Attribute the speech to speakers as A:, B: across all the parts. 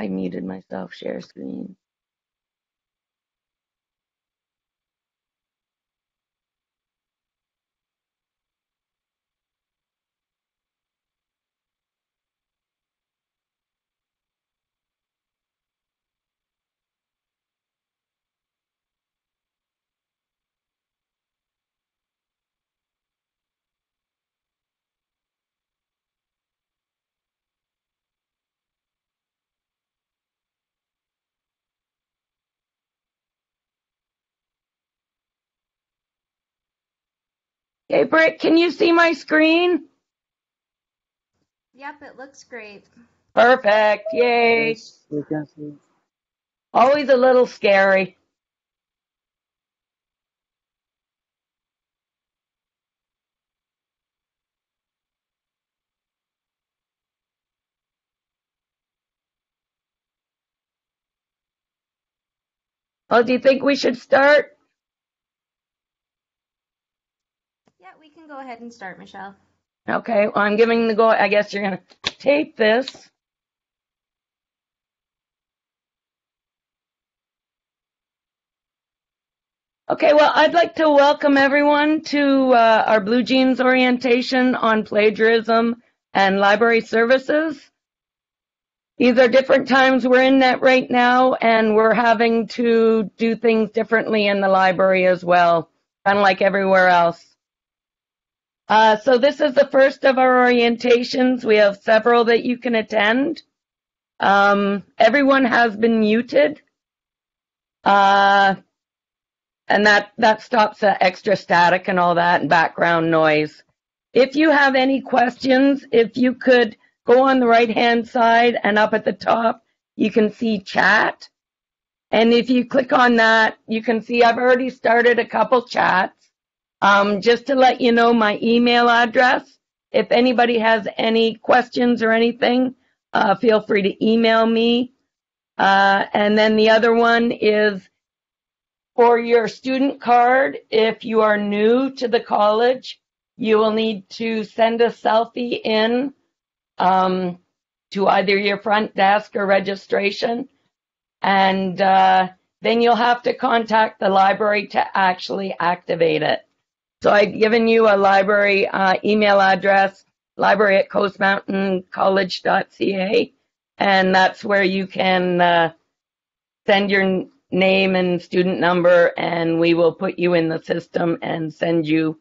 A: I muted myself, share screen. Hey, Britt, can you see my screen?
B: Yep, it looks great.
A: Perfect. Yay.
C: Yes, we can see.
A: Always a little scary. Well, do you think we should start?
B: Yeah, we can go ahead and start, Michelle.
A: Okay, well, I'm giving the go. I guess you're going to tape this. Okay, well, I'd like to welcome everyone to uh, our BlueJeans orientation on plagiarism and library services. These are different times we're in that right now, and we're having to do things differently in the library as well, kind of like everywhere else. Uh, so this is the first of our orientations. We have several that you can attend. Um, everyone has been muted. Uh, and that, that stops the extra static and all that and background noise. If you have any questions, if you could go on the right hand side and up at the top, you can see chat. And if you click on that, you can see I've already started a couple chats. Um, just to let you know my email address. If anybody has any questions or anything, uh, feel free to email me. Uh, and then the other one is for your student card. If you are new to the college, you will need to send a selfie in um, to either your front desk or registration. And uh, then you'll have to contact the library to actually activate it. So I've given you a library uh, email address, library at coastmountaincollege.ca, and that's where you can uh, send your name and student number, and we will put you in the system and send you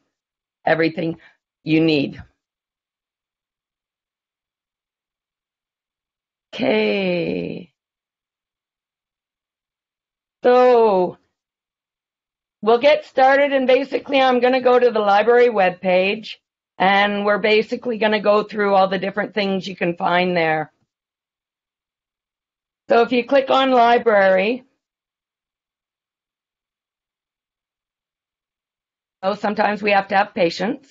A: everything you need. Okay. So we'll get started and basically I'm going to go to the library webpage and we're basically going to go through all the different things you can find there. So if you click on library, oh, sometimes we have to have patience.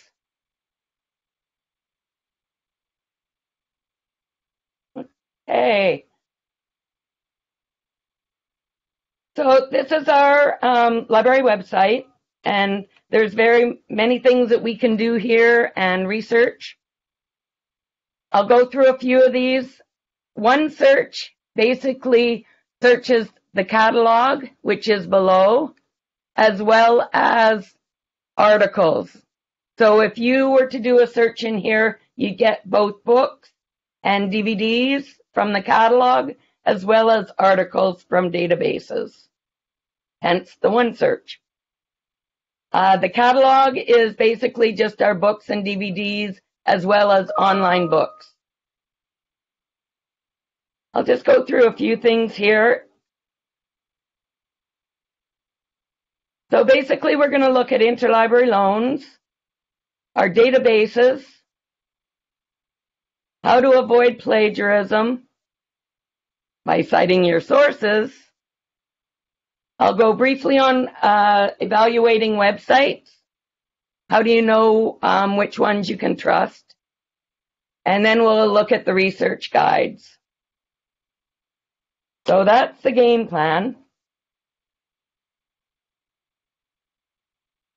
A: Okay. So this is our um, library website, and there's very many things that we can do here and research. I'll go through a few of these. One search basically searches the catalog, which is below, as well as articles. So if you were to do a search in here, you get both books and DVDs from the catalog, as well as articles from databases hence the one search. Uh, the catalog is basically just our books and DVDs as well as online books. I'll just go through a few things here. So basically we're going to look at interlibrary loans, our databases, how to avoid plagiarism by citing your sources, I'll go briefly on uh, evaluating websites. How do you know um, which ones you can trust? And then we'll look at the research guides. So that's the game plan.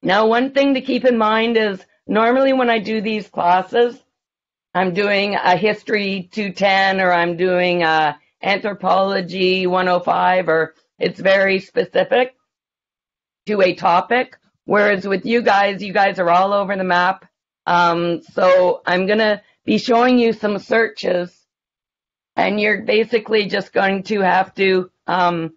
A: Now, one thing to keep in mind is normally when I do these classes, I'm doing a history 210 or I'm doing a anthropology 105 or it's very specific to a topic. Whereas with you guys, you guys are all over the map. Um, so I'm going to be showing you some searches and you're basically just going to have to um,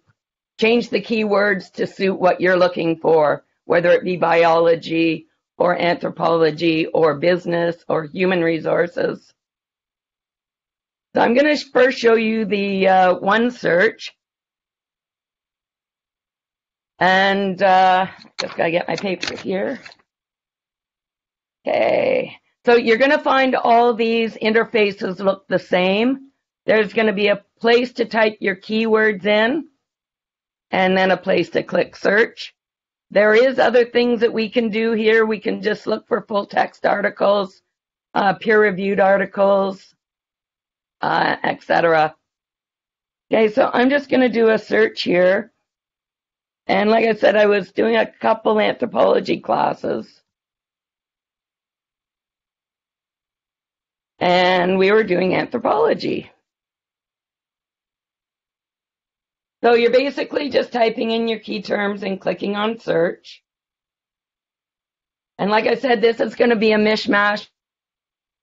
A: change the keywords to suit what you're looking for, whether it be biology or anthropology or business or human resources. So I'm going to first show you the uh, one search. And uh, just got to get my paper here. Okay. So you're going to find all these interfaces look the same. There's going to be a place to type your keywords in and then a place to click search. There is other things that we can do here. We can just look for full text articles, uh, peer reviewed articles, uh, etc. Okay, so I'm just going to do a search here. And like I said, I was doing a couple anthropology classes. And we were doing anthropology. So you're basically just typing in your key terms and clicking on search. And like I said, this is going to be a mishmash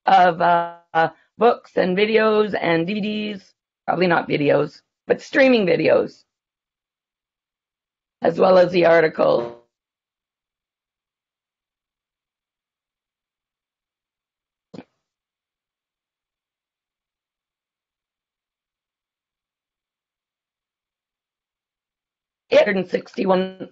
A: of uh, books and videos and DVDs, probably not videos, but streaming videos, as well as the article. Hundred and sixty-one.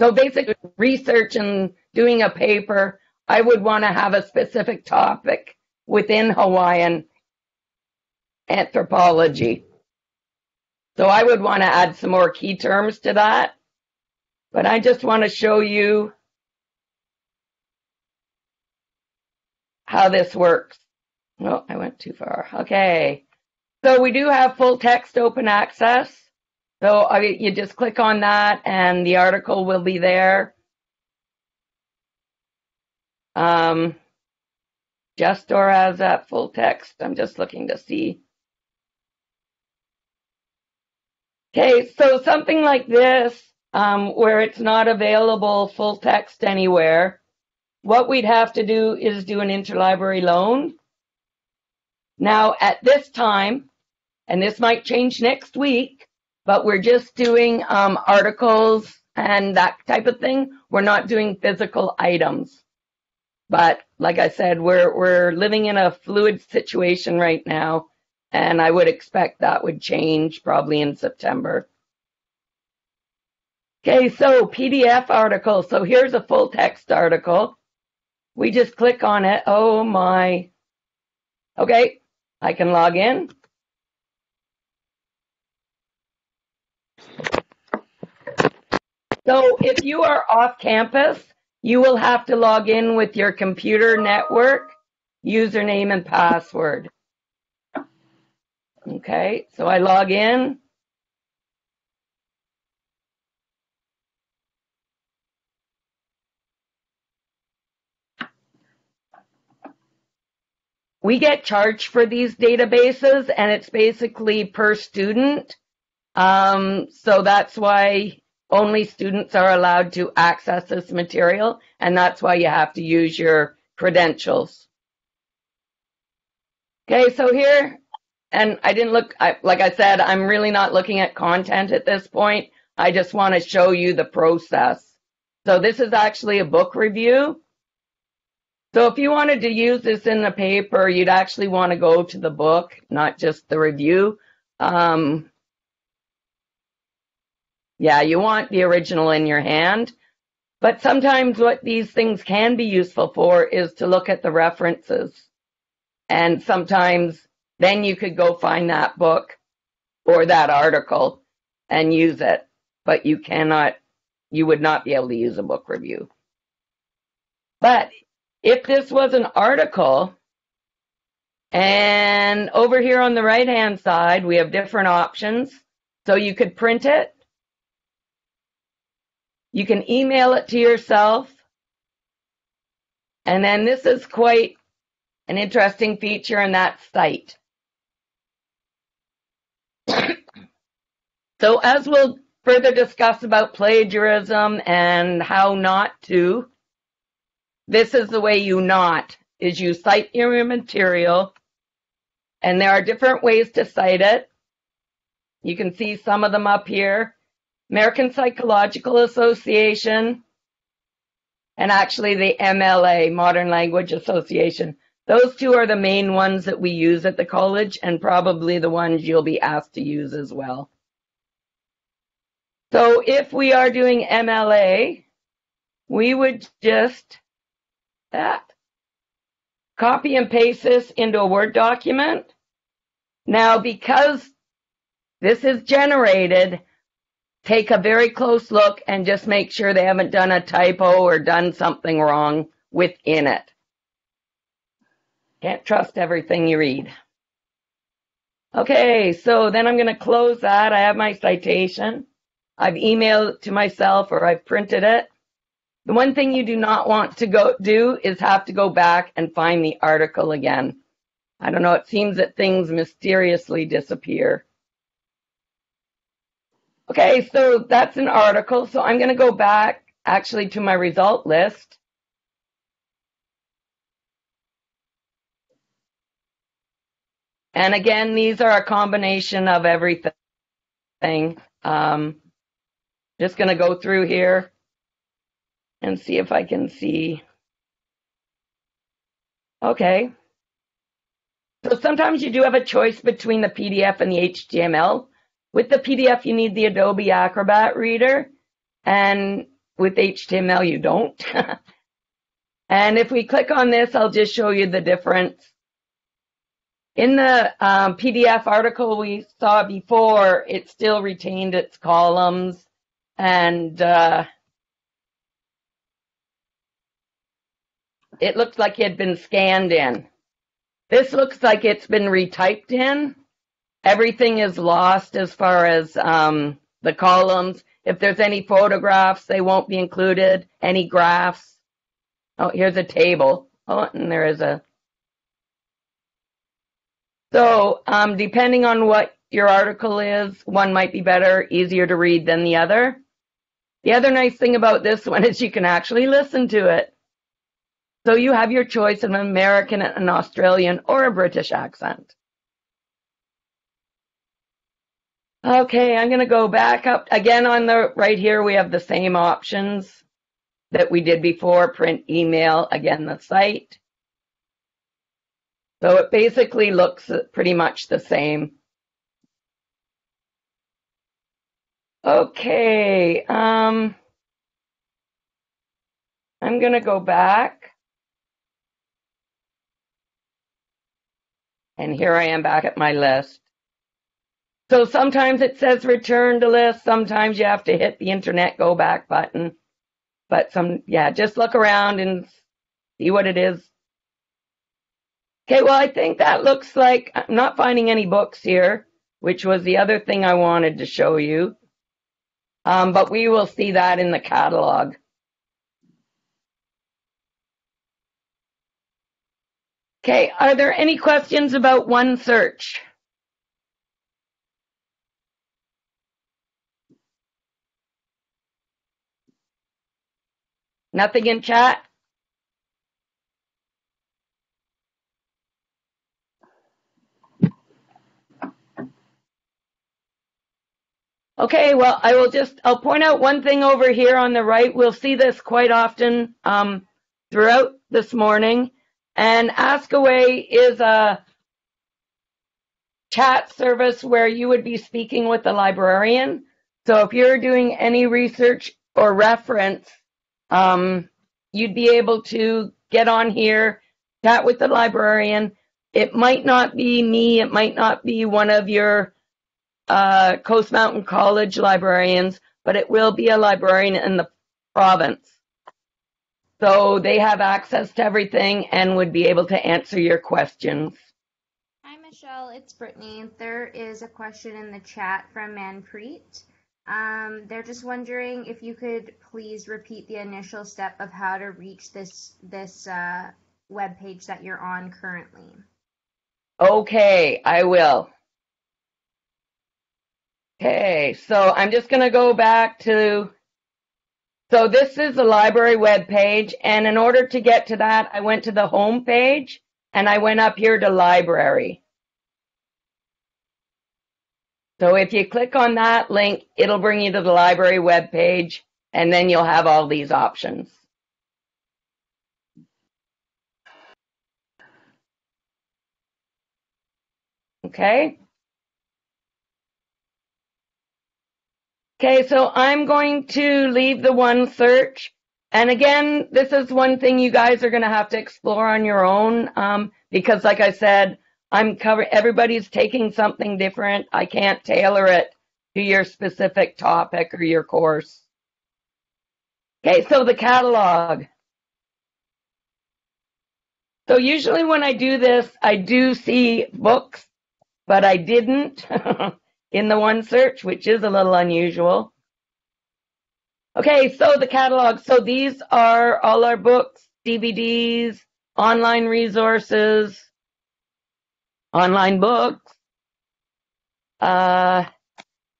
A: So basically, research and doing a paper, I would want to have a specific topic within Hawaiian anthropology. So I would want to add some more key terms to that. But I just want to show you how this works. Oh, I went too far. Okay. So we do have full text open access. So I, you just click on that and the article will be there. Um, or as that full text. I'm just looking to see. Okay, so something like this, um, where it's not available full text anywhere, what we'd have to do is do an interlibrary loan. Now, at this time, and this might change next week, but we're just doing um, articles and that type of thing. We're not doing physical items. But like I said, we're we're living in a fluid situation right now, and I would expect that would change probably in September. Okay, so PDF article. So here's a full text article. We just click on it. Oh my. Okay, I can log in. So if you are off campus, you will have to log in with your computer network, username and password. Okay, so I log in. We get charged for these databases and it's basically per student. Um, so that's why only students are allowed to access this material, and that's why you have to use your credentials. Okay, so here, and I didn't look, I, like I said, I'm really not looking at content at this point. I just want to show you the process. So this is actually a book review. So if you wanted to use this in the paper, you'd actually want to go to the book, not just the review. Um, yeah, you want the original in your hand. But sometimes what these things can be useful for is to look at the references. And sometimes then you could go find that book or that article and use it. But you cannot, you would not be able to use a book review. But if this was an article, and over here on the right hand side, we have different options. So you could print it you can email it to yourself. And then this is quite an interesting feature in that site. so as we'll further discuss about plagiarism and how not to, this is the way you not, is you cite your material, and there are different ways to cite it. You can see some of them up here. American Psychological Association, and actually the MLA, Modern Language Association. Those two are the main ones that we use at the college and probably the ones you'll be asked to use as well. So if we are doing MLA, we would just that copy and paste this into a Word document. Now, because this is generated, take a very close look and just make sure they haven't done a typo or done something wrong within it. Can't trust everything you read. Okay, so then I'm going to close that. I have my citation. I've emailed it to myself or I've printed it. The one thing you do not want to go do is have to go back and find the article again. I don't know, it seems that things mysteriously disappear. Okay, so that's an article. So I'm going to go back actually to my result list. And again, these are a combination of everything. Um, just going to go through here and see if I can see. Okay. So sometimes you do have a choice between the PDF and the HTML. With the PDF, you need the Adobe Acrobat Reader, and with HTML, you don't. and if we click on this, I'll just show you the difference. In the um, PDF article we saw before, it still retained its columns and uh, it looks like it had been scanned in. This looks like it's been retyped in. Everything is lost as far as um, the columns. If there's any photographs, they won't be included. Any graphs. Oh, here's a table. Oh, and there is a. So, um, depending on what your article is, one might be better, easier to read than the other. The other nice thing about this one is you can actually listen to it. So you have your choice of an American, an Australian, or a British accent. Okay, I'm going to go back up again on the right here. We have the same options that we did before, print, email, again, the cite. So it basically looks pretty much the same. Okay, um, I'm going to go back. And here I am back at my list. So sometimes it says return to list. Sometimes you have to hit the internet go back button. But some, yeah, just look around and see what it is. Okay, well, I think that looks like I'm not finding any books here, which was the other thing I wanted to show you. Um, but we will see that in the catalog. Okay, are there any questions about OneSearch? Nothing in chat? Okay, well, I will just, I'll point out one thing over here on the right. We'll see this quite often um, throughout this morning. And Ask Away is a chat service where you would be speaking with the librarian. So if you're doing any research or reference, um, you'd be able to get on here, chat with the librarian. It might not be me, it might not be one of your uh, Coast Mountain College librarians, but it will be a librarian in the province. So they have access to everything and would be able to answer your questions.
B: Hi, Michelle. It's Brittany. There is a question in the chat from Manpreet. Um, they're just wondering if you could please repeat the initial step of how to reach this this uh, web page that you're on currently.
A: Okay, I will. Okay, so I'm just going to go back to, so this is the library web page, and in order to get to that, I went to the home page, and I went up here to library. So if you click on that link, it'll bring you to the library web page, and then you'll have all these options. Okay. Okay, so I'm going to leave the one search. And again, this is one thing you guys are going to have to explore on your own um, because, like I said, I'm covering, everybody's taking something different. I can't tailor it to your specific topic or your course. Okay, so the catalog. So usually when I do this, I do see books, but I didn't in the one search, which is a little unusual. Okay, so the catalog. So these are all our books, DVDs, online resources, online books. Uh,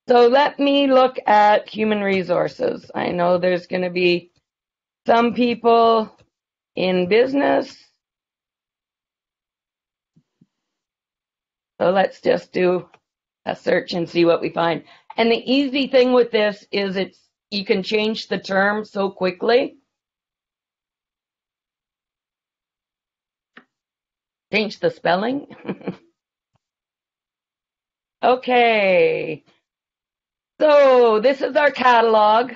A: so let me look at human resources. I know there's going to be some people in business. So let's just do a search and see what we find. And the easy thing with this is it's you can change the term so quickly. Change the spelling. okay. So this is our catalog.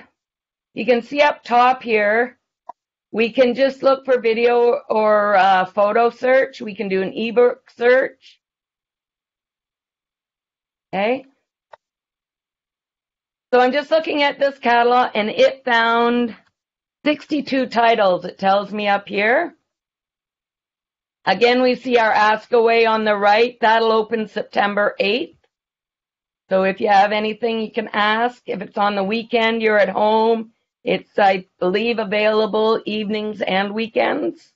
A: You can see up top here, we can just look for video or uh, photo search. We can do an ebook search. Okay. So I'm just looking at this catalog and it found 62 titles, it tells me up here. Again, we see our Ask Away on the right. That'll open September 8th. So if you have anything you can ask, if it's on the weekend, you're at home, it's, I believe, available evenings and weekends.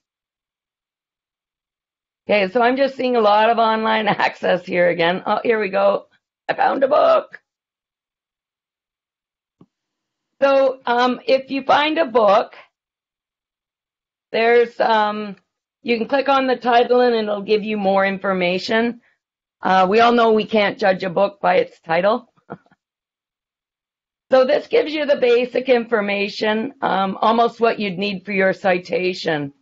A: Okay, so I'm just seeing a lot of online access here again. Oh, here we go. I found a book. So um, if you find a book, there's um, you can click on the title and it'll give you more information. Uh, we all know we can't judge a book by its title. so this gives you the basic information, um, almost what you'd need for your citation.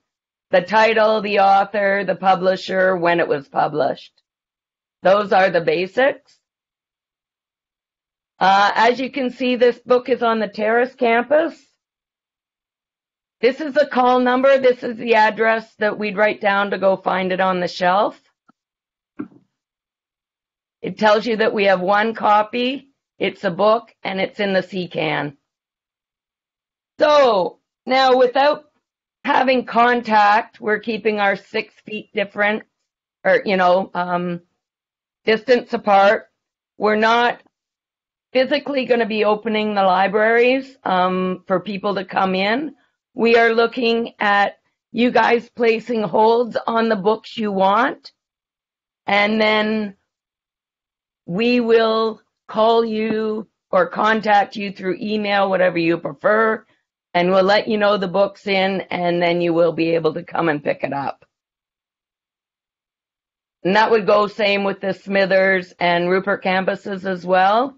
A: The title, the author, the publisher, when it was published. Those are the basics. Uh, as you can see, this book is on the Terrace campus. This is the call number. This is the address that we'd write down to go find it on the shelf. It tells you that we have one copy. It's a book and it's in the C-can. So now without having contact, we're keeping our six feet different or, you know, um, distance apart. We're not physically going to be opening the libraries um, for people to come in. We are looking at you guys placing holds on the books you want, and then we will call you or contact you through email, whatever you prefer, and we'll let you know the book's in, and then you will be able to come and pick it up. And that would go same with the Smithers and Rupert campuses as well.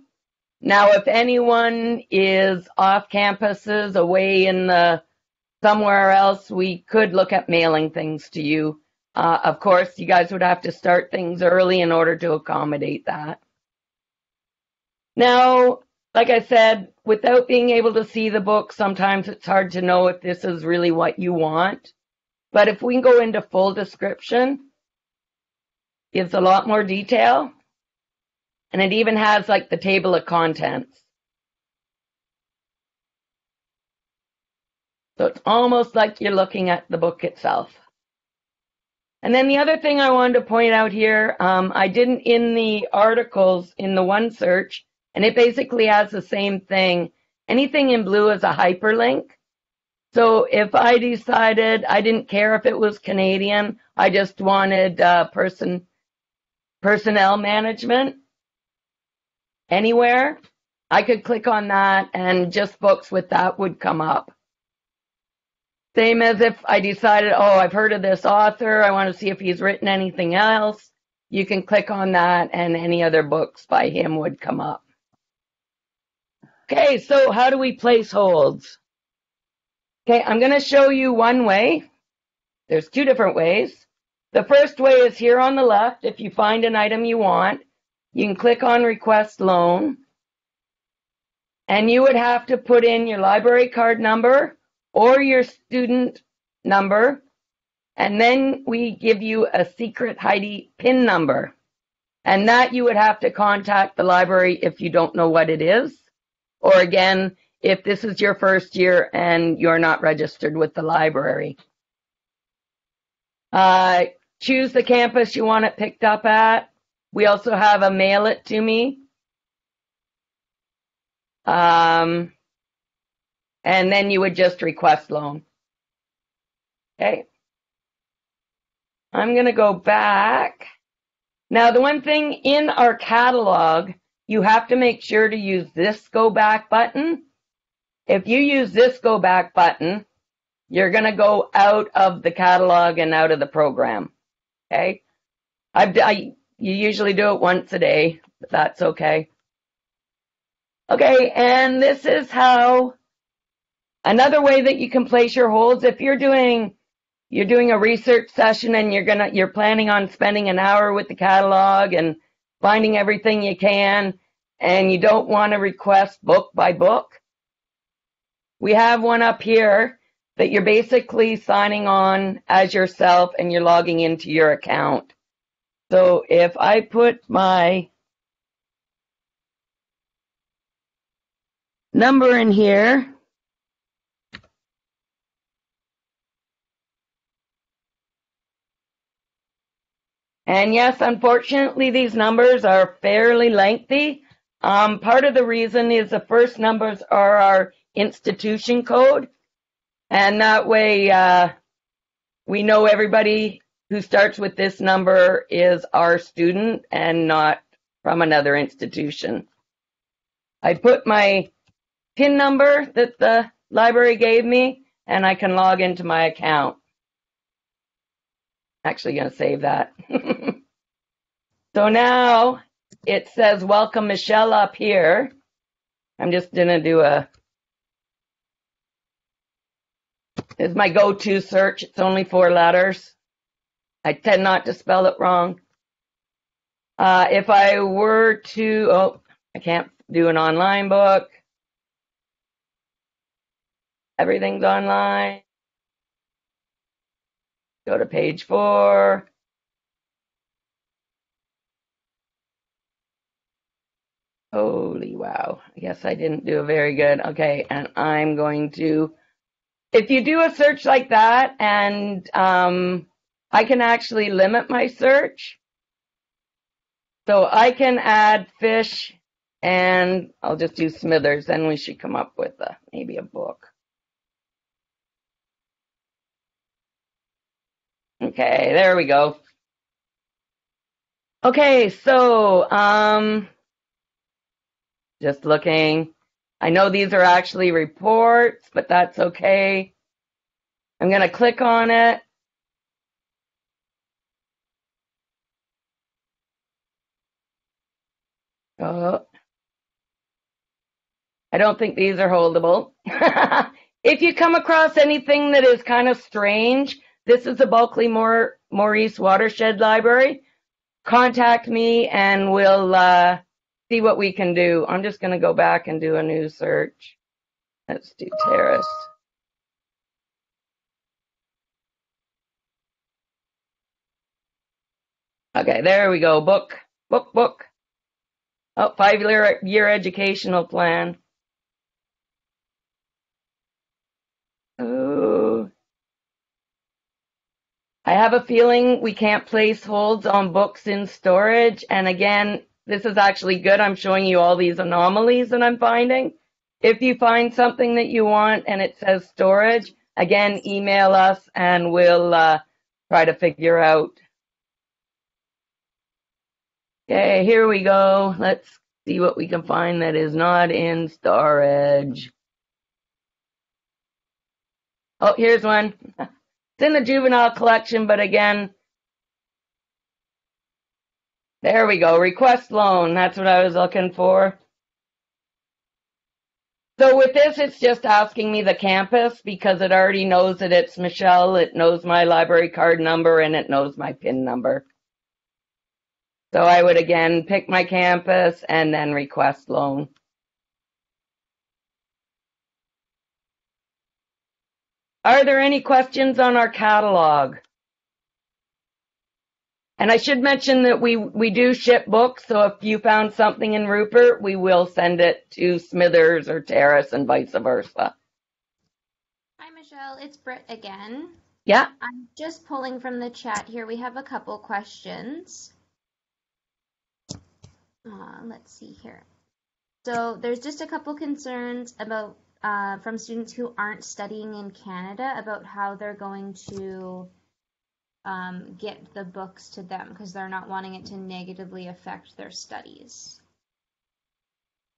A: Now, if anyone is off campuses, away in the somewhere else, we could look at mailing things to you. Uh, of course, you guys would have to start things early in order to accommodate that. Now, like I said, without being able to see the book, sometimes it's hard to know if this is really what you want. But if we go into full description, gives a lot more detail. And it even has like the table of contents. So it's almost like you're looking at the book itself. And then the other thing I wanted to point out here, um, I didn't in the articles in the one search, and it basically has the same thing. Anything in blue is a hyperlink. So if I decided I didn't care if it was Canadian, I just wanted uh, person personnel management anywhere, I could click on that and just books with that would come up. Same as if I decided, oh, I've heard of this author, I want to see if he's written anything else. You can click on that and any other books by him would come up. Okay, so how do we place holds? Okay, I'm going to show you one way. There's two different ways. The first way is here on the left. If you find an item you want, you can click on request loan and you would have to put in your library card number or your student number and then we give you a secret Heidi PIN number. And that you would have to contact the library if you don't know what it is. Or again, if this is your first year and you're not registered with the library. Uh, choose the campus you want it picked up at. We also have a mail it to me. Um, and then you would just request loan. Okay. I'm going to go back. Now, the one thing in our catalog, you have to make sure to use this go back button. If you use this go back button, you're going to go out of the catalog and out of the program. Okay. I've, I, you usually do it once a day, but that's okay. Okay. And this is how another way that you can place your holds. If you're doing you're doing a research session and you're gonna you're planning on spending an hour with the catalog and finding everything you can and you don't want to request book by book we have one up here that you're basically signing on as yourself and you're logging into your account so if i put my number in here And yes, unfortunately, these numbers are fairly lengthy. Um, part of the reason is the first numbers are our institution code. And that way, uh, we know everybody who starts with this number is our student and not from another institution. I put my PIN number that the library gave me and I can log into my account actually going to save that. so now it says welcome Michelle up here. I'm just going to do a, is my go-to search. It's only four letters. I tend not to spell it wrong. Uh, if I were to, oh, I can't do an online book. Everything's online. Go to page four. Holy wow. I guess I didn't do a very good. Okay, and I'm going to, if you do a search like that, and um, I can actually limit my search. So I can add fish, and I'll just do Smithers, then we should come up with a, maybe a book. Okay, there we go. Okay, so um, just looking. I know these are actually reports, but that's okay. I'm going to click on it. Oh. I don't think these are holdable. if you come across anything that is kind of strange, this is the Bulkley Morice Watershed Library. Contact me and we'll uh, see what we can do. I'm just going to go back and do a new search. Let's do terrace. Okay, there we go. Book, book, book. Oh, five year, year educational plan. I have a feeling we can't place holds on books in storage. And again, this is actually good. I'm showing you all these anomalies that I'm finding. If you find something that you want and it says storage, again, email us and we'll uh, try to figure out. Okay, here we go. Let's see what we can find that is not in storage. Oh, here's one. It's in the juvenile collection, but again, there we go. Request loan. That's what I was looking for. So with this, it's just asking me the campus because it already knows that it's Michelle. It knows my library card number and it knows my PIN number. So I would again pick my campus and then request loan. Are there any questions on our catalog? And I should mention that we, we do ship books, so if you found something in Rupert, we will send it to Smithers or Terrace and vice versa.
B: Hi, Michelle. It's Britt again.
A: Yeah.
B: I'm just pulling from the chat here. We have a couple questions. Uh, let's see here. So there's just a couple concerns about uh, from students who aren't studying in Canada about how they're going to um, get the books to them because they're not wanting it to negatively affect their studies.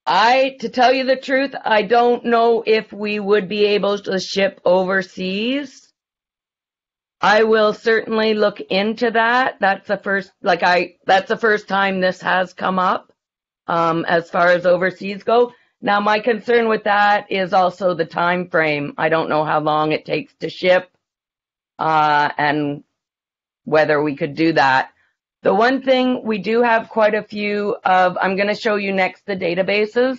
A: I, to tell you the truth, I don't know if we would be able to ship overseas. I will certainly look into that. That's the first, like I, that's the first time this has come up, um, as far as overseas go. Now, my concern with that is also the time frame. I don't know how long it takes to ship, uh, and whether we could do that. The one thing we do have quite a few of, I'm going to show you next the databases,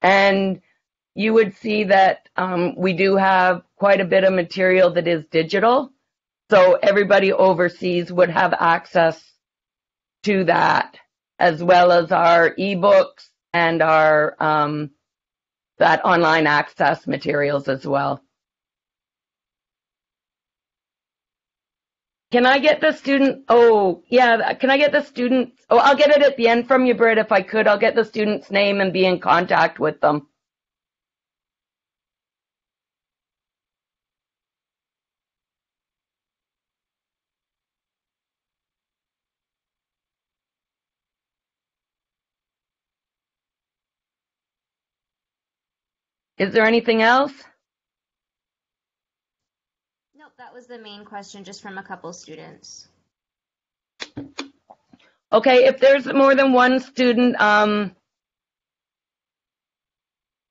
A: and you would see that um, we do have quite a bit of material that is digital. So everybody overseas would have access to that, as well as our ebooks and our um, that online access materials as well. Can I get the student? Oh, yeah. Can I get the student? Oh, I'll get it at the end from you, Britt, if I could. I'll get the student's name and be in contact with them. Is there anything else?
B: Nope, that was the main question just from a couple students.
A: Okay, if there's more than one student, um,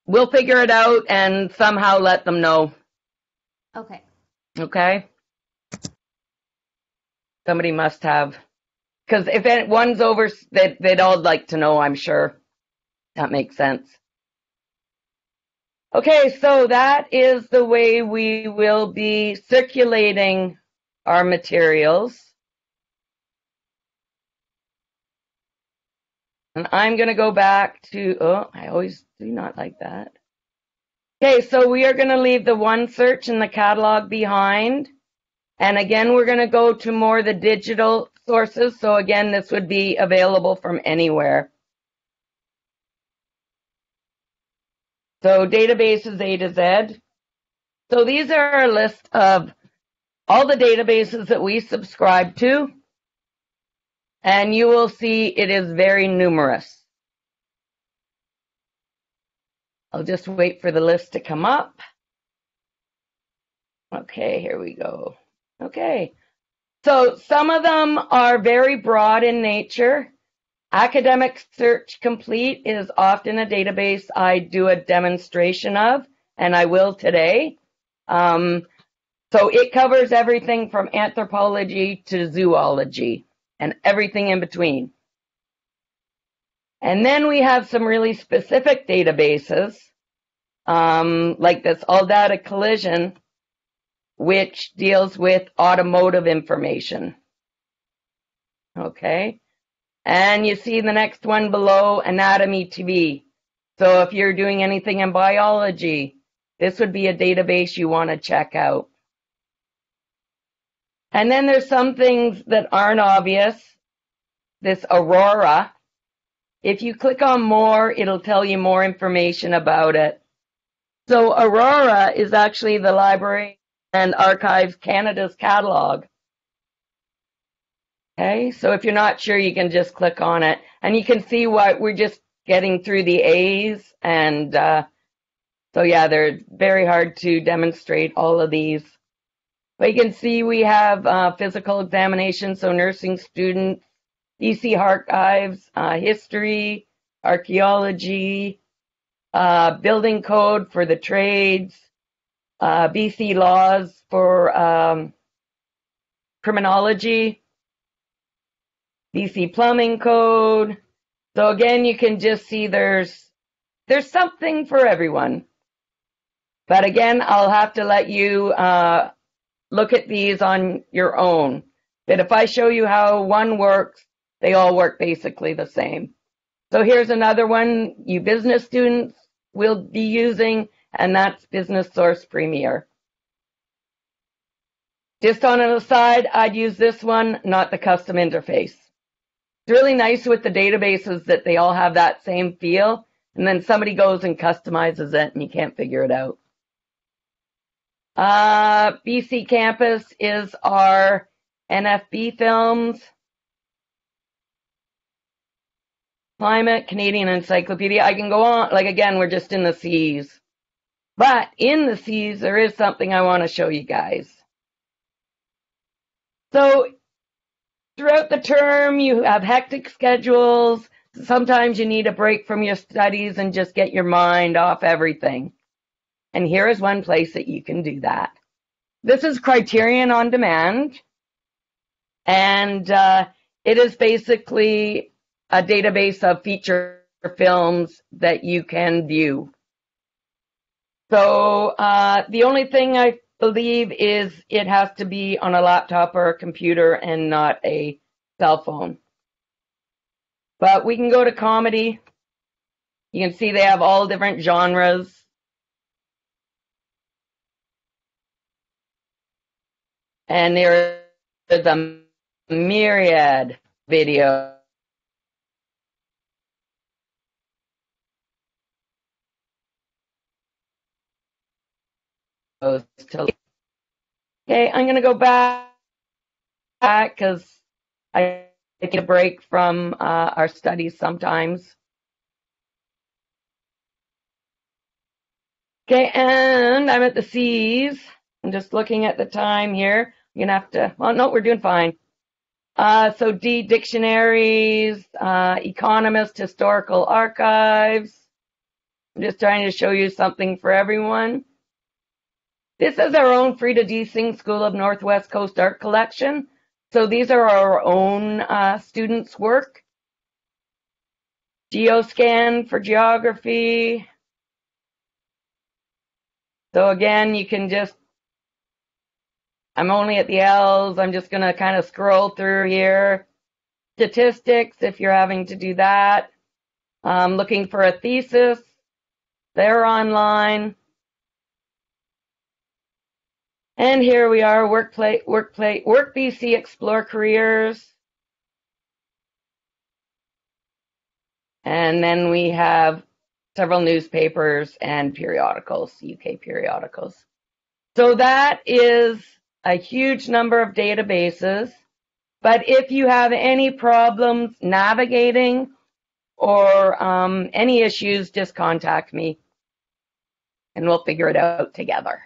A: we'll figure it out and somehow let them know.
B: Okay.
A: Okay? Somebody must have. Because if it, one's over, they'd, they'd all like to know, I'm sure. That makes sense. Okay, so that is the way we will be circulating our materials. And I'm going to go back to, oh, I always do not like that. Okay, so we are going to leave the one search in the catalog behind. And again, we're going to go to more the digital sources. So again, this would be available from anywhere. So databases A to Z. So these are a list of all the databases that we subscribe to. And you will see it is very numerous. I'll just wait for the list to come up. Okay, here we go. Okay. So some of them are very broad in nature. Academic Search Complete is often a database I do a demonstration of, and I will today. Um, so it covers everything from anthropology to zoology and everything in between. And then we have some really specific databases, um, like this ALLDATA Collision, which deals with automotive information. Okay. And you see the next one below, Anatomy TV. So if you're doing anything in biology, this would be a database you want to check out. And then there's some things that aren't obvious. This Aurora. If you click on more, it'll tell you more information about it. So Aurora is actually the library and Archives Canada's catalog. Okay, so if you're not sure, you can just click on it and you can see what we're just getting through the A's. And uh, so, yeah, they're very hard to demonstrate all of these. But you can see we have uh, physical examination, so nursing students, BC archives, uh, history, archaeology, uh, building code for the trades, uh, BC laws for um, criminology, BC plumbing code. So again, you can just see there's there's something for everyone. But again, I'll have to let you uh, look at these on your own. But if I show you how one works, they all work basically the same. So here's another one you business students will be using, and that's Business Source Premier. Just on an aside, I'd use this one, not the custom interface. It's really nice with the databases that they all have that same feel, and then somebody goes and customizes it and you can't figure it out. Uh, BC Campus is our NFB films. Climate, Canadian Encyclopedia. I can go on, like again, we're just in the C's. But in the C's, there is something I want to show you guys. So throughout the term, you have hectic schedules. Sometimes you need a break from your studies and just get your mind off everything. And here is one place that you can do that. This is Criterion on Demand. And uh, it is basically a database of feature films that you can view. So uh, the only thing I believe is it has to be on a laptop or a computer and not a cell phone. But we can go to comedy. You can see they have all different genres. And there is a myriad to Okay, I'm going to go back because I take a break from uh, our studies sometimes. Okay, and I'm at the C's. I'm just looking at the time here. You're gonna have to. Well, no, we're doing fine. Uh, so D dictionaries, uh, economist, historical archives. I'm just trying to show you something for everyone. This is our own Freda Diesing School of Northwest Coast Art Collection. So these are our own uh, students' work. Geoscan for geography. So again, you can just, I'm only at the L's. I'm just going to kind of scroll through here. Statistics, if you're having to do that. Um, looking for a thesis. They're online. And here we are, workplace, workplace, work BC, explore careers. And then we have several newspapers and periodicals, UK periodicals. So that is a huge number of databases. But if you have any problems navigating or um, any issues, just contact me and we'll figure it out together.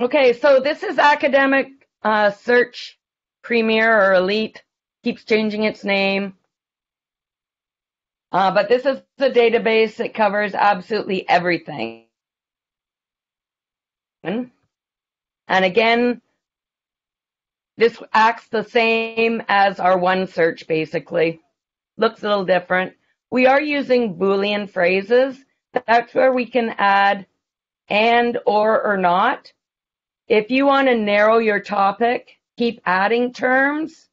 A: Okay, so this is Academic uh, Search Premier or Elite. Keeps changing its name. Uh, but this is the database that covers absolutely everything. And again, this acts the same as our one search basically. Looks a little different. We are using Boolean phrases. That's where we can add and, or, or not. If you want to narrow your topic, keep adding terms.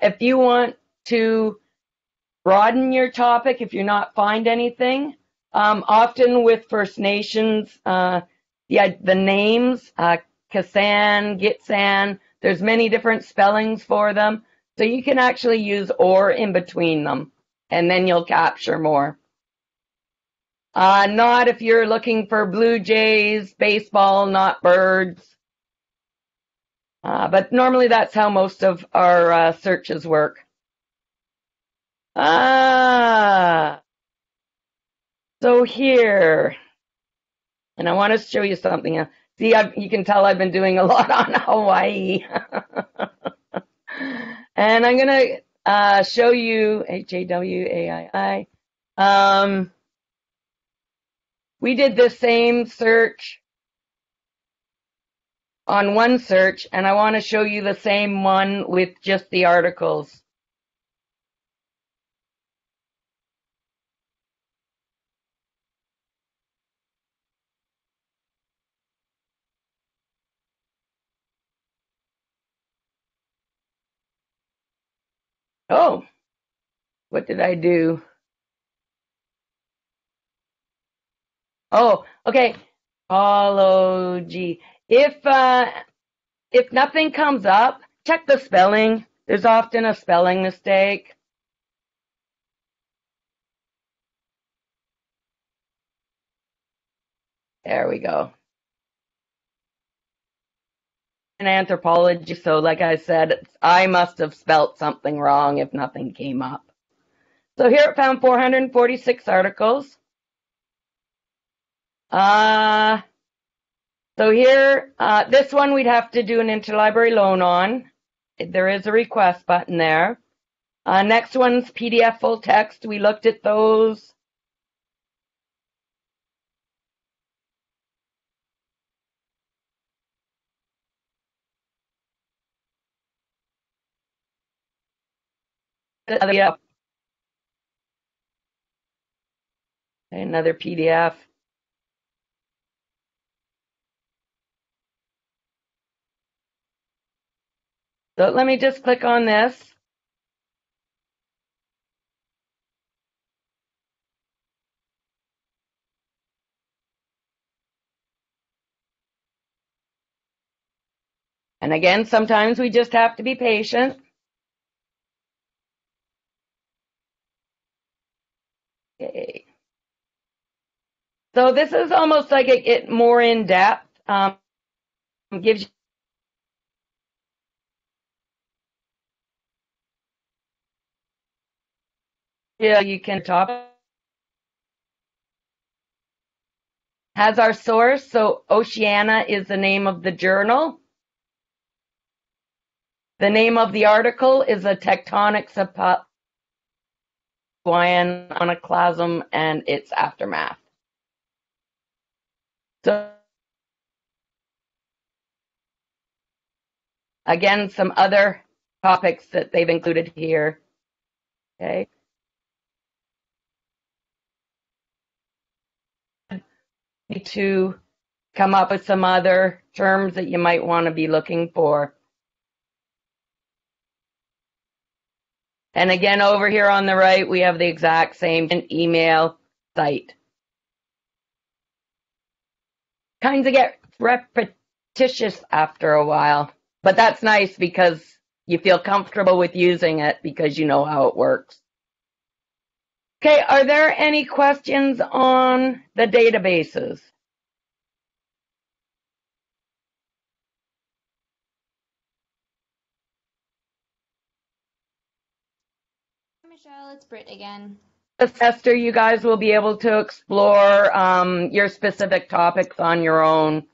A: If you want to broaden your topic, if you're not find anything, um, often with First Nations, uh, yeah, the names, uh, Kasan, Gitsan, there's many different spellings for them. So you can actually use or in between them and then you'll capture more. Uh, not if you're looking for blue jays, baseball, not birds. Uh, but normally that's how most of our uh, searches work. Ah, so here, and I want to show you something. See, I've, you can tell I've been doing a lot on Hawaii. and I'm going to uh, show you H-A-W-A-I-I. Um, we did the same search on one search, and I want to show you the same one with just the articles. Oh, what did I do? Oh, okay. G. If uh, if nothing comes up, check the spelling. There's often a spelling mistake. There we go. An anthropology, so like I said, I must have spelt something wrong if nothing came up. So here it found 446 articles. Uh, so here, uh, this one we'd have to do an interlibrary loan on. There is a request button there. Uh, next one's PDF full text. We looked at those. Another PDF. So let me just click on this. And again, sometimes we just have to be patient. Okay. So this is almost like it, it more in depth. Um, gives Yeah, you can talk. Has our source, so Oceania is the name of the journal. The name of the article is a tectonics of Hawaiian iconoclasm and its aftermath. So again, some other topics that they've included here. Okay. To come up with some other terms that you might want to be looking for. And again, over here on the right, we have the exact same email site. Kinds of get repetitious after a while, but that's nice because you feel comfortable with using it because you know how it works. Okay, are there any questions on the databases?
B: Michelle, it's Britt again.
A: Esther, you guys will be able to explore um, your specific topics on your own.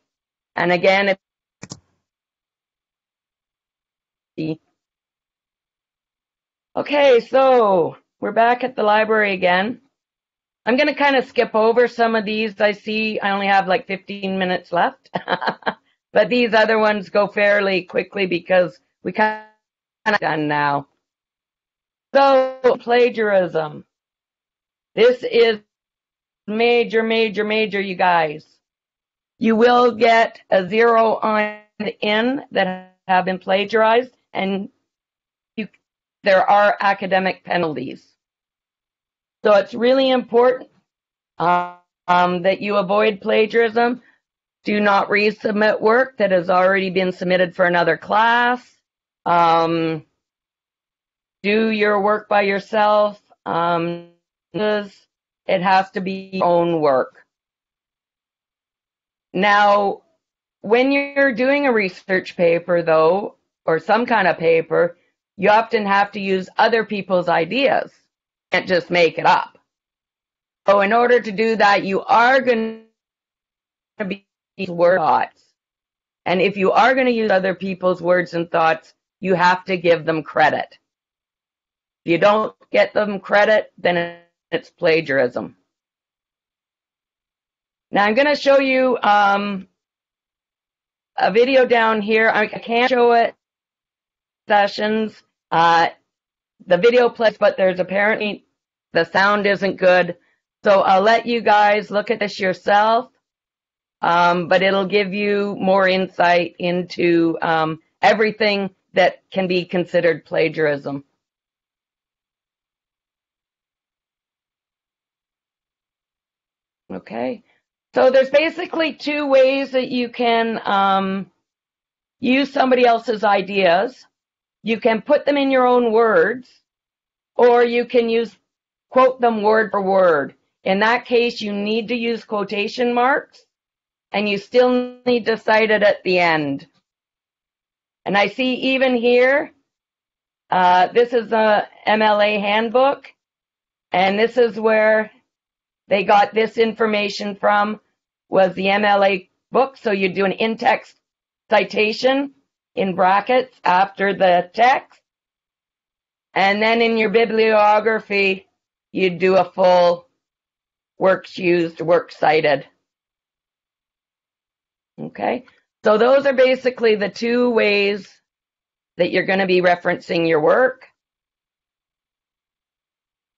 A: And again, if Okay, so we're back at the library again. I'm going to kind of skip over some of these. I see I only have like 15 minutes left, but these other ones go fairly quickly because we kind of done now. So plagiarism. This is major, major, major, you guys. You will get a zero on in that have been plagiarized and you, there are academic penalties. So it's really important um, that you avoid plagiarism. Do not resubmit work that has already been submitted for another class. Um, do your work by yourself. Um, It has to be your own work. Now, when you're doing a research paper, though, or some kind of paper, you often have to use other people's ideas. Can't just make it up. So in order to do that, you are going to be word thoughts. And if you are going to use other people's words and thoughts, you have to give them credit. If you don't get them credit, then it's plagiarism. Now I'm going to show you um, a video down here. I can't show it sessions. Uh, the video plays, but there's apparently the sound isn't good. So I'll let you guys look at this yourself, um, but it'll give you more insight into um, everything that can be considered plagiarism. Okay, so there's basically two ways that you can um, use somebody else's ideas. You can put them in your own words, or you can use quote them word for word. In that case, you need to use quotation marks and you still need to cite it at the end. And I see even here, uh, this is a MLA handbook and this is where they got this information from was the MLA book. So you do an in-text citation in brackets after the text. And then in your bibliography, you do a full works used, works cited. Okay, so those are basically the two ways that you're going to be referencing your work.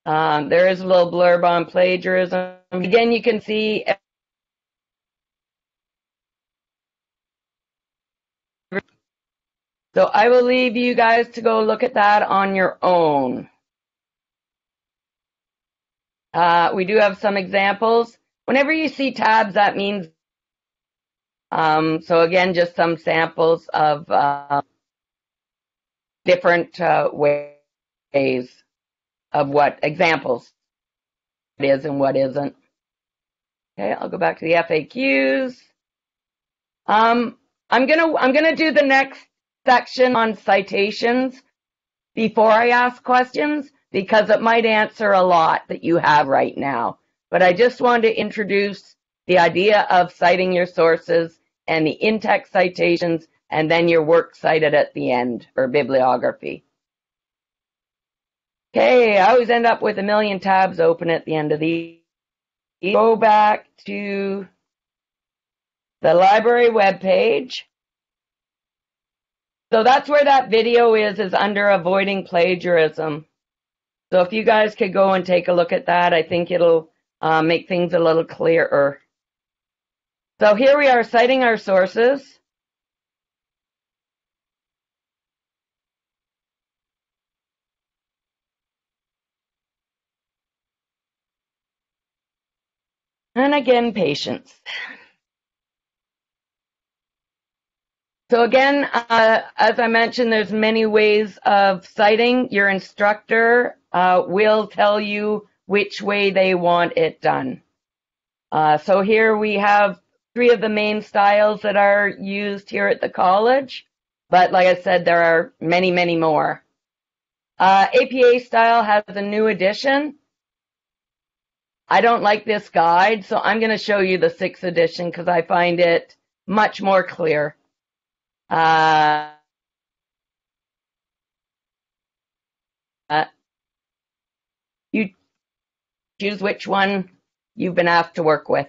A: Um, there is a little blurb on plagiarism. Again, you can see So I will leave you guys to go look at that on your own. Uh, we do have some examples. Whenever you see tabs, that means, um, so again, just some samples of uh, different uh, ways of what examples it is and what isn't. Okay, I'll go back to the FAQs. Um, I'm gonna I'm gonna do the next section on citations before I ask questions because it might answer a lot that you have right now. But I just wanted to introduce the idea of citing your sources and the in-text citations and then your work cited at the end or bibliography. Okay, I always end up with a million tabs open at the end of the go back to the library webpage so that's where that video is, is under avoiding plagiarism. So if you guys could go and take a look at that, I think it'll uh, make things a little clearer. So here we are citing our sources. And again, patience. So again, uh, as I mentioned, there's many ways of citing. Your instructor uh, will tell you which way they want it done. Uh, so here we have three of the main styles that are used here at the college. But like I said, there are many, many more. APA uh, style has a new edition. I don't like this guide, so I'm going to show you the sixth edition because I find it much more clear. Uh, uh, you choose which one you've been asked to work with.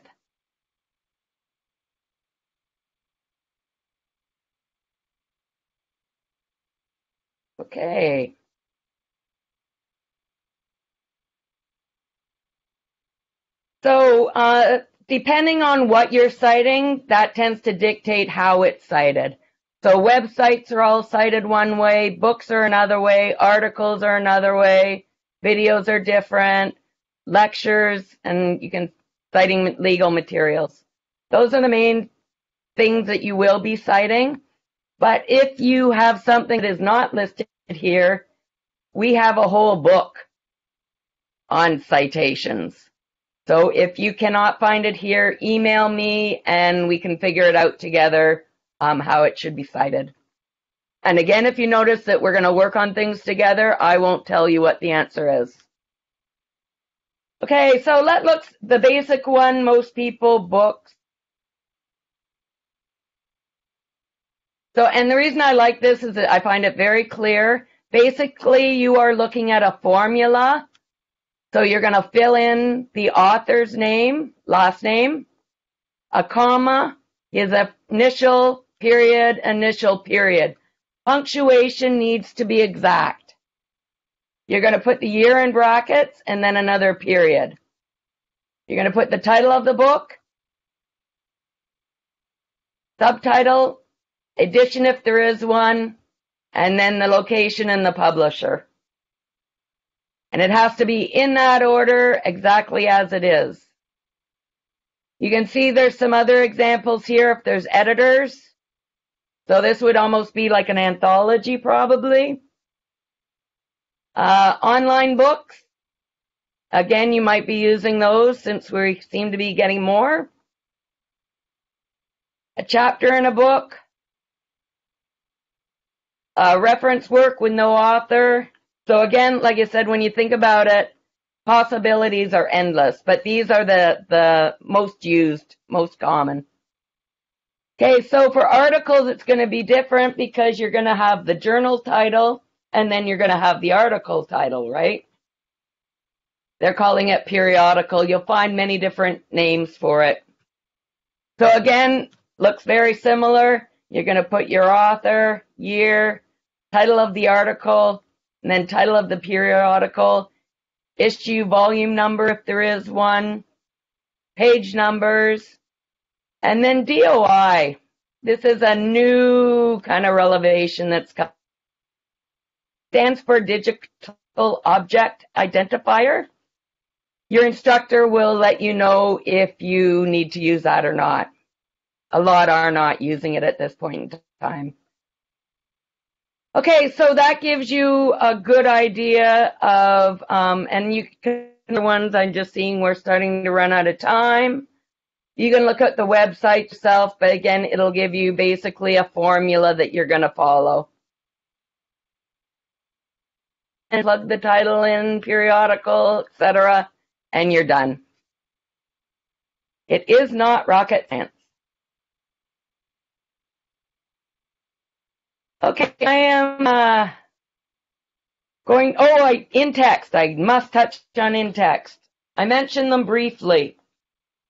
A: Okay. So, uh, depending on what you're citing, that tends to dictate how it's cited. So websites are all cited one way, books are another way, articles are another way, videos are different, lectures, and you can citing legal materials. Those are the main things that you will be citing. But if you have something that is not listed here, we have a whole book on citations. So if you cannot find it here, email me and we can figure it out together um, how it should be cited. And again, if you notice that we're going to work on things together, I won't tell you what the answer is. Okay, so let look the basic one, most people books. So, and the reason I like this is that I find it very clear. Basically, you are looking at a formula. So you're going to fill in the author's name, last name, a comma, his initial period, initial period. Punctuation needs to be exact. You're going to put the year in brackets and then another period. You're going to put the title of the book, subtitle, edition if there is one, and then the location and the publisher. And it has to be in that order exactly as it is. You can see there's some other examples here if there's editors. So this would almost be like an anthology probably. Uh, online books. Again, you might be using those since we seem to be getting more. A chapter in a book. Uh, reference work with no author. So again, like I said, when you think about it, possibilities are endless, but these are the, the most used, most common. Okay, so for articles, it's going to be different because you're going to have the journal title and then you're going to have the article title, right? They're calling it periodical. You'll find many different names for it. So again, looks very similar. You're going to put your author, year, title of the article, and then title of the periodical, issue volume number if there is one, page numbers, and then DOI. This is a new kind of relevation that's come. Stands for Digital Object Identifier. Your instructor will let you know if you need to use that or not. A lot are not using it at this point in time. Okay, so that gives you a good idea of, um, and you can, the ones I'm just seeing we're starting to run out of time. You can look at the website yourself, but again, it'll give you basically a formula that you're going to follow. And plug the title in, periodical, etc., and you're done. It is not rocket science. Okay, I am uh, going, oh, I, in text, I must touch on in text. I mentioned them briefly.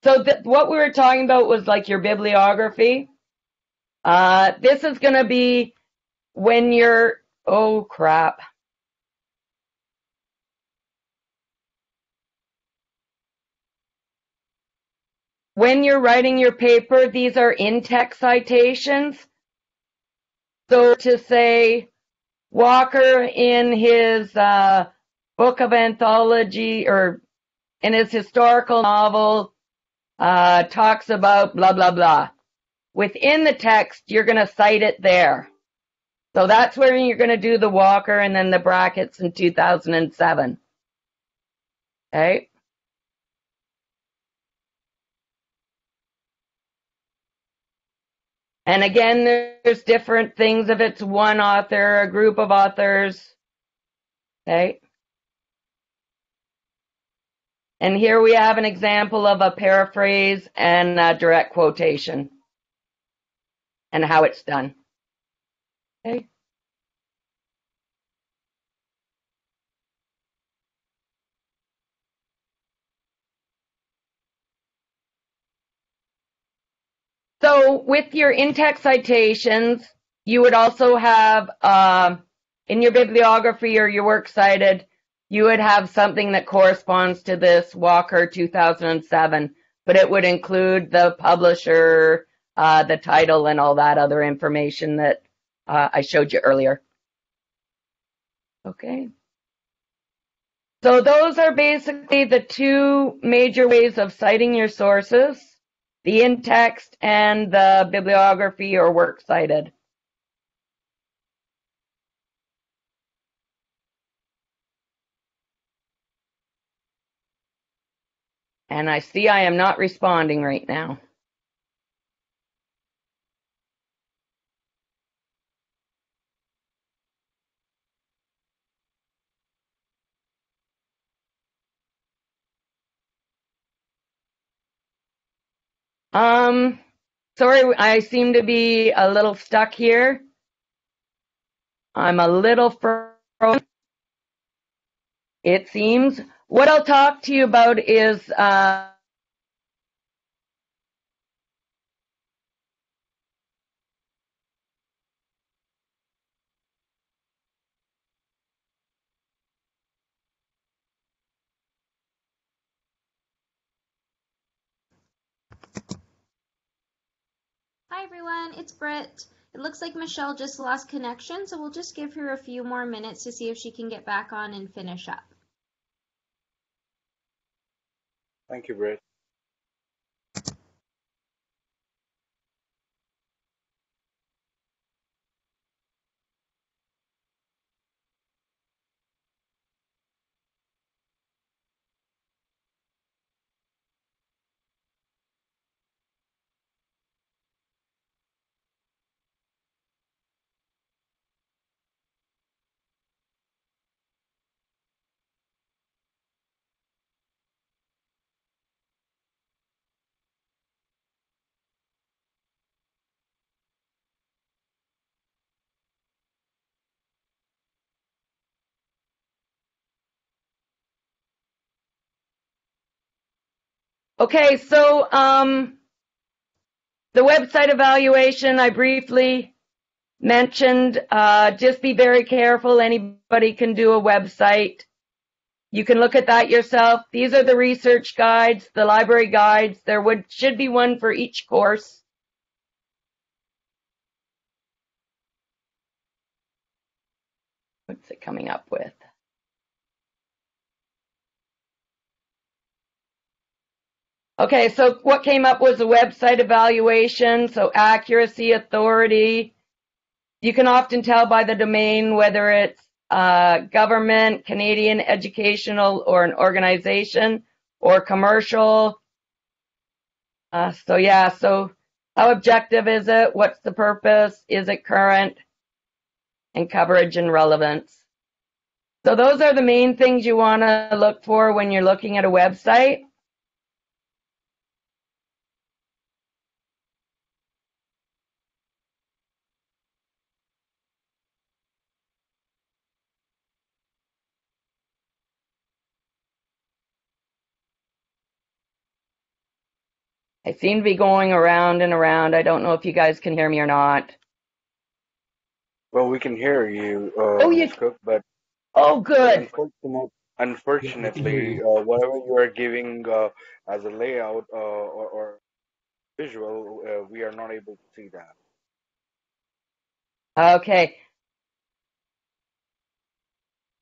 A: So th- what we were talking about was like your bibliography. Uh, this is going to be when you're, oh crap. When you're writing your paper, these are in-text citations. So to say Walker in his uh, book of anthology or in his historical novel uh, talks about blah, blah, blah. Within the text, you're going to cite it there. So that's where you're going to do the Walker and then the brackets in 2007. Okay. And again, there's different things if it's one author, a group of authors. Okay. And here we have an example of a paraphrase and a direct quotation and how it's done. Okay. So with your in-text citations, you would also have uh, in your bibliography or your works cited, you would have something that corresponds to this Walker 2007, but it would include the publisher, uh, the title, and all that other information that uh, I showed you earlier. Okay. So those are basically the two major ways of citing your sources the in-text and the bibliography or works cited. And I see I am not responding right now. Um, sorry, I seem to be a little stuck here. I'm a little frozen. It seems. What I'll talk to you about is uh,
B: Hi everyone, it's Britt. It looks like Michelle just lost connection, so we'll just give her a few more minutes to see if she can get back on and finish up.
C: Thank you, Britt.
A: Okay, so um, the website evaluation I briefly mentioned. Uh, just be very careful. Anybody can do a website. You can look at that yourself. These are the research guides, the library guides. There would should be one for each course. What's it coming up with? Okay, so what came up was a website evaluation, so accuracy, authority. You can often tell by the domain whether it's uh, government, Canadian educational or an organization, or commercial. Uh, so yeah, so how objective is it? What's the purpose? Is it current? And coverage and relevance. So those are the main things you want to look for when you're looking at a website. I seem to be going around and around. I don't know if you guys can hear me or not.
C: Well, we can hear you, uh,
A: Oh, you-
C: Ms. Cook, but
A: Oh, good.
C: unfortunate, unfortunately, uh, whatever you are giving uh, as a layout uh, or, or visual, uh, we are not able to see that.
A: Okay.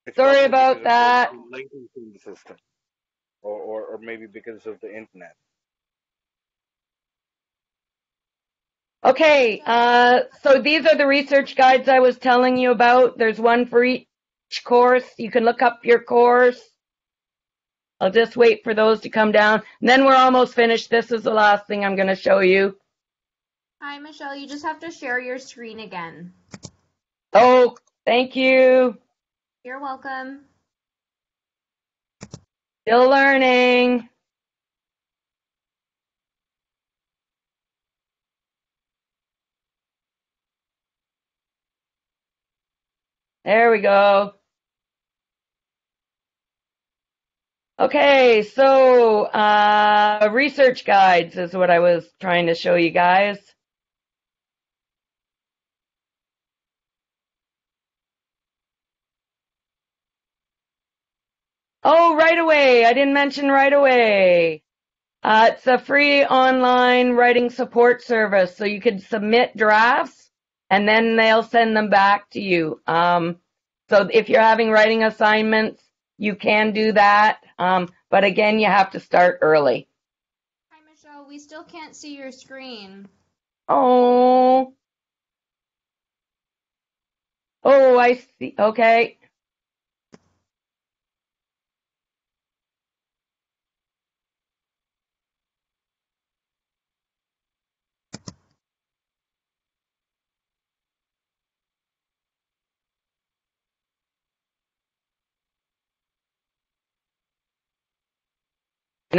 C: It's
A: Sorry about that.
C: the latency in the system, or, or, or maybe because of the internet.
A: Okay, uh, so these are the research guides I was telling you about. There's one for each course. You can look up your course. I'll just wait for those to come down. And then we're almost finished. This is the last thing I'm going to show you.
B: Hi Michelle, you just have to share your screen again.
A: Oh, thank you.
B: You're welcome.
A: Still learning. There we go. Okay, so uh, research guides is what I was trying to show you guys. Oh, WriteAway. I didn't mention WriteAway. Uh, it's a free online writing support service, so you can submit drafts and then they'll send them back to you. Um, so if you're having writing assignments, you can do that. Um, but again, you have to start early.
B: Hi Michelle, we still can't see your screen.
A: Oh. Oh, I see. Okay.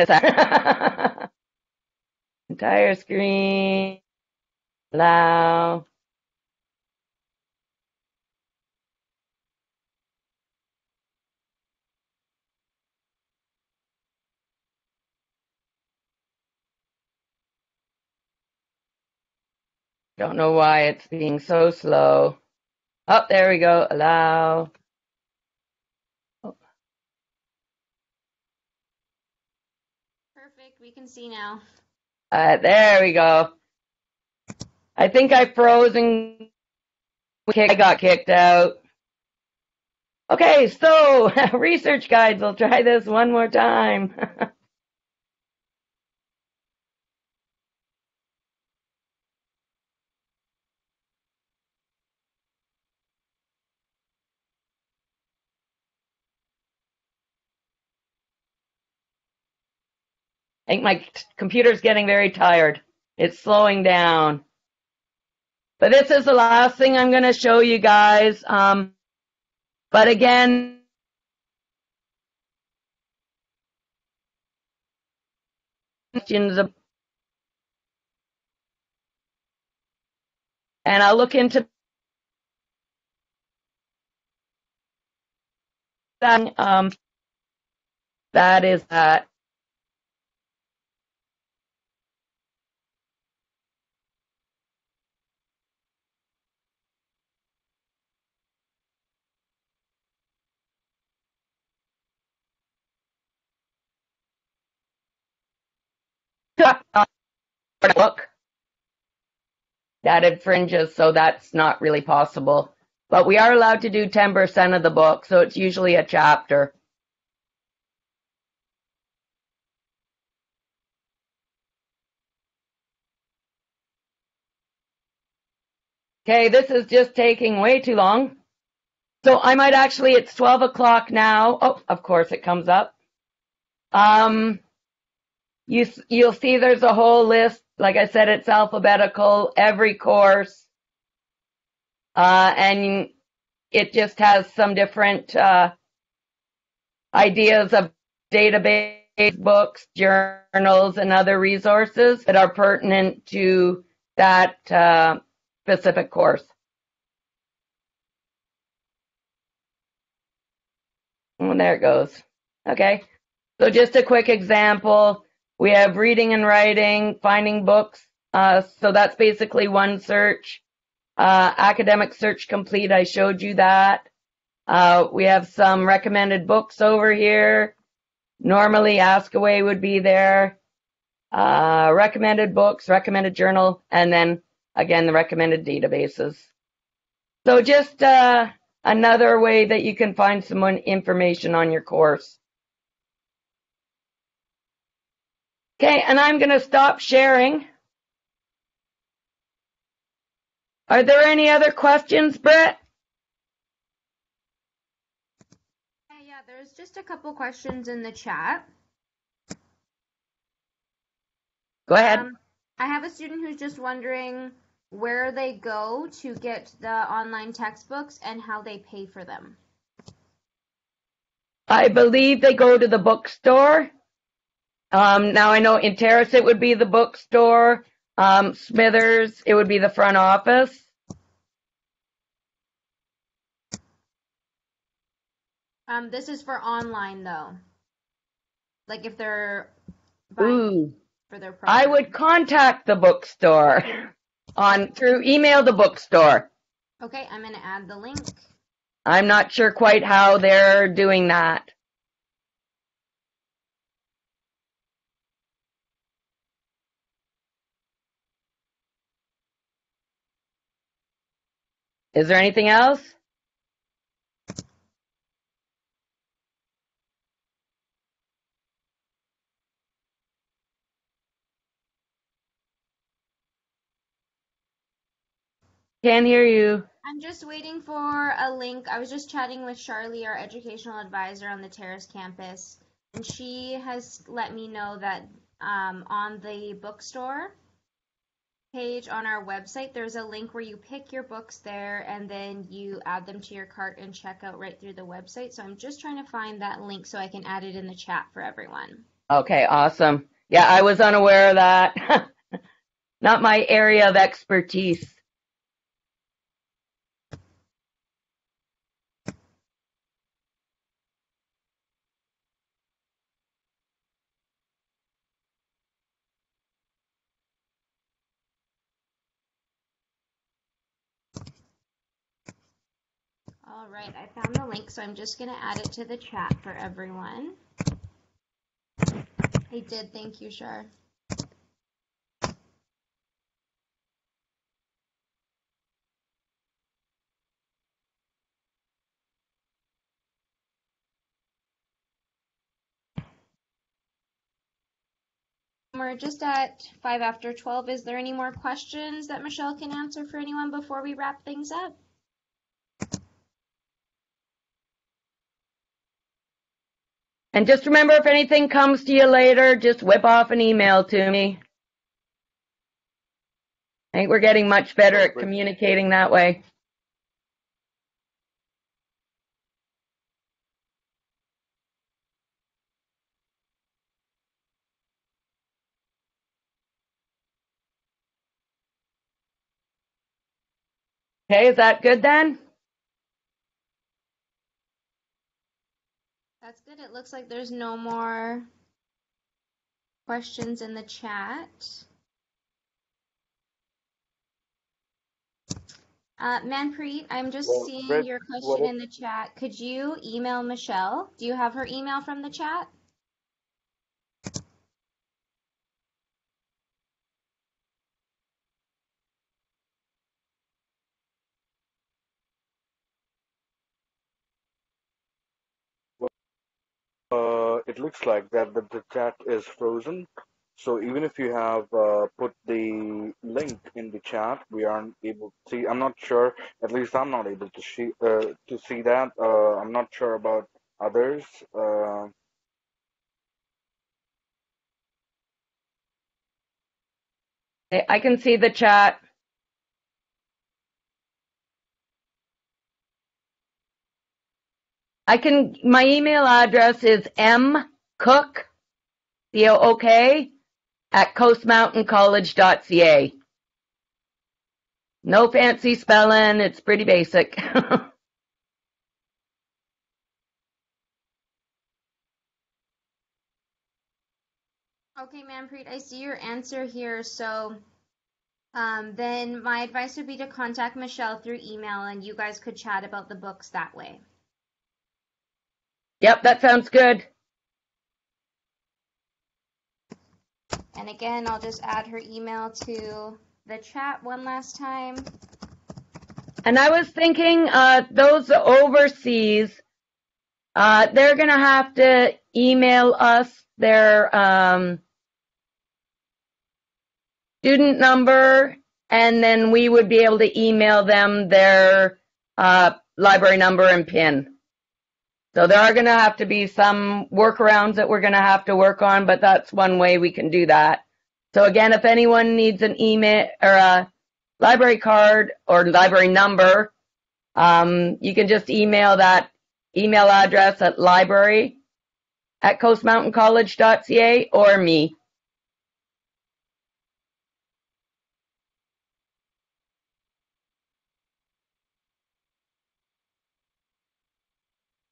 A: Entire screen. Allow. Don't know why it's being so slow. Oh, there we go. Allow.
B: Perfect. We can see now.
A: Uh, there we go. I think I froze and I got kicked out. Okay, so research guides. I'll try this one more time. I think my computer's getting very tired. It's slowing down. But this is the last thing I'm going to show you guys. Um, but again, and I'll look into that. Um, that is that. Book that infringes, so that's not really possible. But we are allowed to do 10% of the book, so it's usually a chapter. Okay, this is just taking way too long. So I might actually, it's 12 o'clock now. Oh, of course it comes up. Um, you, you'll see there's a whole list. Like I said, it's alphabetical, every course. Uh, and it just has some different uh, ideas of database books, journals, and other resources that are pertinent to that uh, specific course. And there it goes. Okay. So just a quick example. We have reading and writing, finding books. Uh, so that's basically one search. Uh, academic search complete, I showed you that. Uh, we have some recommended books over here. Normally AskAway would be there. Uh, recommended books, recommended journal, and then again the recommended databases. So just uh, another way that you can find some information on your course. Okay, and I'm going to stop sharing. Are there any other questions, Brett?
B: Yeah, there's just a couple questions in the chat.
A: Go ahead.
B: Um, I have a student who's just wondering where they go to get the online textbooks and how they pay for them.
A: I believe they go to the bookstore um, now I know in Terrace it would be the bookstore. Um, Smithers, it would be the front office.
B: Um, this is for online though. Like if they're
A: Ooh,
B: for their program.
A: I would contact the bookstore on through email the bookstore.
B: Okay, I'm gonna add the link.
A: I'm not sure quite how they're doing that. Is there anything else? Can't hear you.
B: I'm just waiting for a link. I was just chatting with Charlie, our educational advisor on the Terrace campus, and she has let me know that um, on the bookstore page on our website, there's a link where you pick your books there and then you add them to your cart and check out right through the website. So I'm just trying to find that link so I can add it in the chat for everyone.
A: Okay, awesome. Yeah, I was unaware of that. Not my area of expertise.
B: All right, I found the link, so I'm just going to add it to the chat for everyone. I did, thank you, Shar. We're just at five after 12. Is there any more questions that Michelle can answer for anyone before we wrap things up?
A: And just remember, if anything comes to you later, just whip off an email to me. I think we're getting much better at communicating that way. Okay, is that good then?
B: That's good. It looks like there's no more questions in the chat. Uh, Manpreet, I'm just
C: Well,
B: seeing your question in the chat. Could you email Michelle? Do you have her email from the chat?
C: Uh, it looks like that the, the chat is frozen. So even if you have uh, put the link in the chat, we aren't able to see. I'm not sure. At least I'm not able to see uh, to see that. Uh, I'm not sure about others. Uh,
A: I I can see the chat. I can, my email address is mcook, C-O-O-K, at coastmountaincollege.ca. No fancy spelling, it's pretty basic.
B: Okay, Manpreet, I see your answer here. So um, then my advice would be to contact Michelle through email and you guys could chat about the books that way.
A: Yep, that sounds good.
B: And again, I'll just add her email to the chat one last time.
A: And I was thinking, uh, those overseas, uh, they're gonna have to email us their, um, student number, and then we would be able to email them their, uh, library number and PIN. So there are gonna have to be some workarounds that we're gonna have to work on, but that's one way we can do that. So again, if anyone needs an email or a library card or library number, um, you can just email that email address at library at coastmountaincollege.ca or me.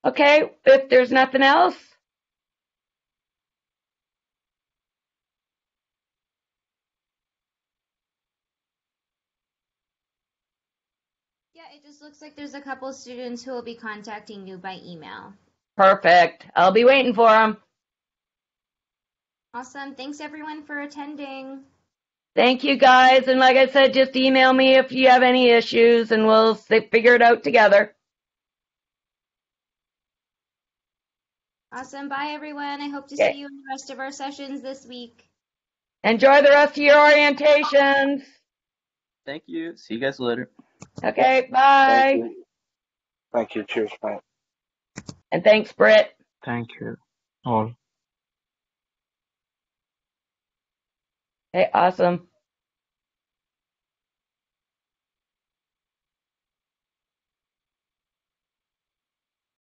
A: Okay, if there's nothing else,
B: Yeah, it just looks like there's a couple students who will be contacting you by email.
A: perfect. I'll be waiting for them.
B: Awesome. Thanks everyone for attending.
A: Thank you guys. And like I said, just email me if you have any issues and we'll figure it out together.
B: Awesome. Bye everyone. I hope to
A: Okay.
B: see you in the rest of our sessions this week.
A: Enjoy the rest of your orientations.
D: Thank you. See you guys later.
A: Okay, bye.
C: thank you. Thank you. Cheers. Bye.
A: And thanks, Britt.
E: Thank you all.
A: Hey, awesome.